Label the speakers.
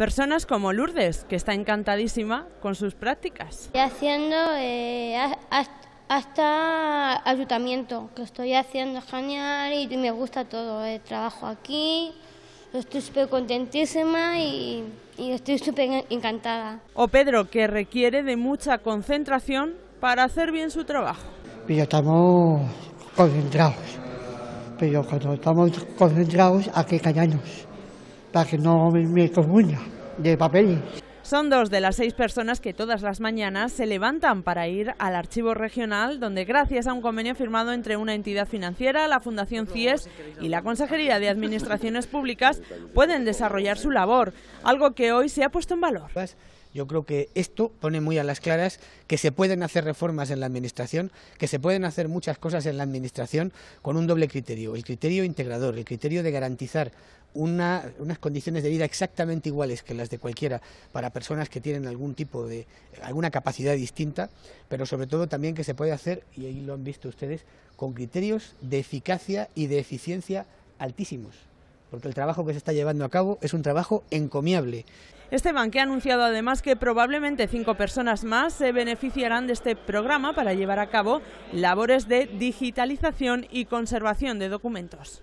Speaker 1: Personas como Lourdes, que está encantadísima con sus prácticas.
Speaker 2: Estoy haciendo eh, hasta ayuntamiento, que estoy haciendo genial y me gusta todo. El trabajo aquí, estoy súper contentísima y, y estoy súper encantada.
Speaker 1: O Pedro, que requiere de mucha concentración para hacer bien su trabajo.
Speaker 3: Pero estamos concentrados, pero cuando estamos concentrados hay que callarnos, para que no me confunda de papeles.
Speaker 1: Son dos de las seis personas que todas las mañanas se levantan para ir al archivo regional, donde gracias a un convenio firmado entre una entidad financiera, la Fundación CIES y la Consejería de Administraciones Públicas, pueden desarrollar su labor, algo que hoy se ha puesto en valor.
Speaker 4: Yo creo que esto pone muy a las claras que se pueden hacer reformas en la Administración, que se pueden hacer muchas cosas en la Administración con un doble criterio, el criterio integrador, el criterio de garantizar unas condiciones de vida exactamente iguales que las de cualquiera para personas que tienen algún tipo de, alguna capacidad distinta, pero sobre todo también que se puede hacer, y ahí lo han visto ustedes, con criterios de eficacia y de eficiencia altísimos, porque el trabajo que se está llevando a cabo es un trabajo encomiable.
Speaker 1: Esteban, que ha anunciado además que probablemente cinco personas más se beneficiarán de este programa para llevar a cabo labores de digitalización y conservación de documentos.